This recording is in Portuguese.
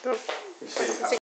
Então,